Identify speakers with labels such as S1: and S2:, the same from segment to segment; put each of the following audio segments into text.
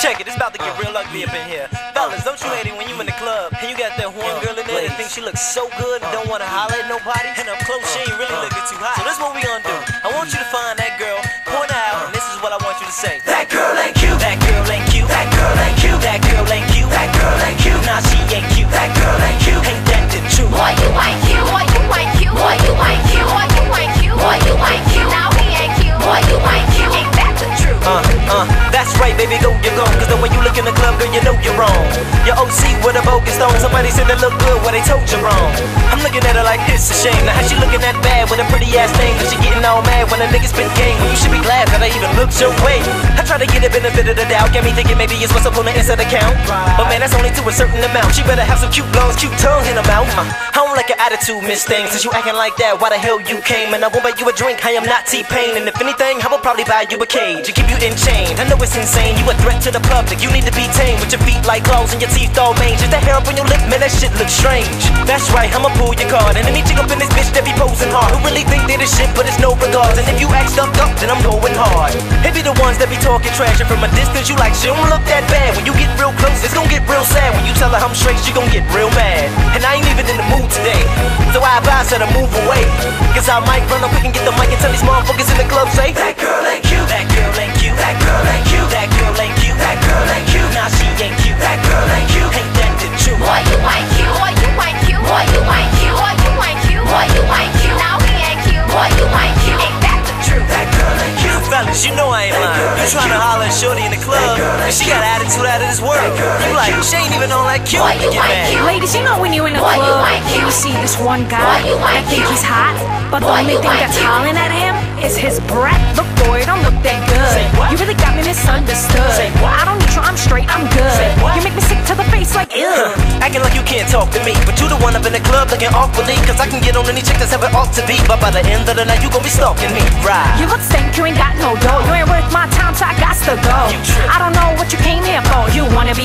S1: check it, it's about to get real ugly up in here. Fellas, don't you hate it when you in the club and you got that one girl in there that thinks she looks so good and don't wanna holler at nobody? And up close, she ain't really looking too hot. So this is what we gonna do. I want you to find that girl, point her out, and this is what I want you to say. That girl ain't cute. That girl ain't cute. That girl ain't cute. That girl ain't cute. That girl ain't cute. Nah, she ain't cute. That girl ain't cute. Ain't that the truth?
S2: Boy, you
S1: that's right, baby, go, you go. Cause the way you look in the club, girl, you know you're wrong. Your OC with a bogus stone. Somebody said they look good, well, they told you wrong. I'm looking at like it's a shame. Now, how she looking that bad with a pretty ass thing? Cause she getting all mad when a nigga spit game. Well, you should be glad that I even looked your way. I try to get a benefit of the doubt. Got me thinking maybe it's what's up on the inside account. But man, that's only to a certain amount. She better have some cute blondes, cute tongue in her mouth. I don't like your attitude, Miss Thing. Since you acting like that, why the hell you came? And I won't buy you a drink. I am not T-Pain. And if anything, I will probably buy you a cage to keep you in chain. I know it's insane. You a threat to the public. You need to be tame with your feet like claws and your teeth all mange. Just the hair up on your lip, man, that shit looks strange. That's right, I'ma pull your card. And any chick up in this bitch that be posing hard. Who really think they the shit, but it's no regards. And if you act stuck up, then I'm going hard. It be the ones that be talking trash. And from a distance, you like, she don't look that bad. When you get real close, it's gonna get real sad. When you tell her I'm straight, she gon' get real mad. And I ain't even in the mood today. So I advise her to move away. Cause I might run up quick and get the mic and tell these motherfuckers in the club, say, That girl ain't cute. That girl ain't cute. That girl ain't cute. That girl ain't cute. I ain't lying. You tryna holler at Shorty in the club, and she got attitude out of this world. You like, she ain't even all that cute.
S2: Boy, you
S1: Get
S2: ain't
S1: mad.
S2: cute.
S3: Ladies, you know when you're in a
S2: Boy, you
S3: club
S2: ain't
S3: and you see this one guy
S2: Boy, you
S3: think he's hot, but the only thing
S2: ain't
S3: that's
S2: cute.
S3: hollering at him is his breath. Look, boy, don't look that good. You really got me misunderstood. I don't need
S1: can't talk to me, but you the one up in the club looking awkwardly. Cause I can get on any chick that's ever ought to be. But by the end of the night, you gon' be stalking me. Right.
S3: You look stank, you ain't got no dough. You ain't worth my time, so I got to go. I don't know what you came here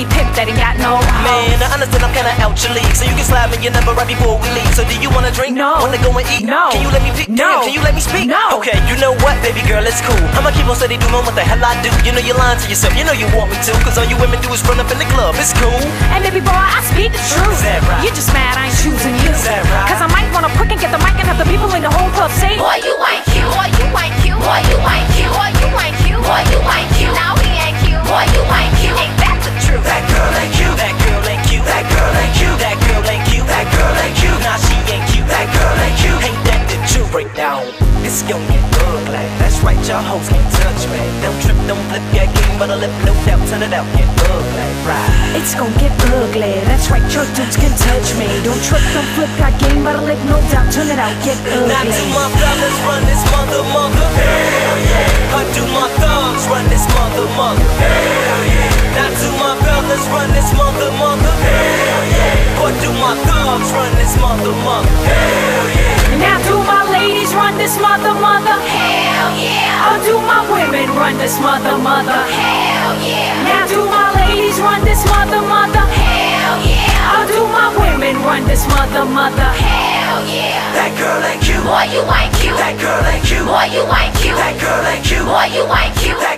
S3: for. You wanna be pimped that ain't got no
S1: Man, I understand I'm kinda out your league, so you can slide me your number right before we leave. So do you wanna drink?
S3: No.
S1: Wanna go and eat?
S3: No.
S1: Can you let me pick?
S3: No.
S1: Damn, can you let me speak?
S3: No.
S1: Okay, you know what, baby girl, it's cool. I'ma keep on steady doing what the hell I do. You know you're lying to yourself. You know you want me to, cause all you women do is run up in the club. It's cool.
S3: And baby boy, I speak the truth.
S1: Is that right?
S3: You're just mad I ain't choosing you.
S1: Is that right?
S3: Cause I might wanna quick and get the mic and have the people in the whole
S1: It's gonna get ugly. That's right, y'all hoes can't touch me. Don't trip, don't flip, get game, but a lip, no doubt, turn it out, get ugly. Right.
S3: It's gonna get ugly. That's right, your dudes can touch me. Don't trip, don't flip, got game, but a lip, no doubt, turn it out, get ugly.
S1: Now do my fellas run this mother, mother. Hell yeah. Or do my thugs run this mother, mother. Hell yeah. Now do my fellas run my thugs run this mother, mother. Hell yeah.
S3: Now do my ladies run this mother, mother?
S2: Hell yeah.
S3: Or do my women run this mother, mother?
S2: Hell yeah.
S3: Now do my ladies run this mother, mother?
S2: Hell yeah.
S3: Or do my women run this mother, mother?
S2: Hell yeah.
S1: That girl ain't cute.
S2: Boy, you ain't cute.
S1: That girl ain't cute.
S2: Boy, you ain't cute.
S1: That girl ain't cute.
S2: Boy, you ain't cute.
S1: That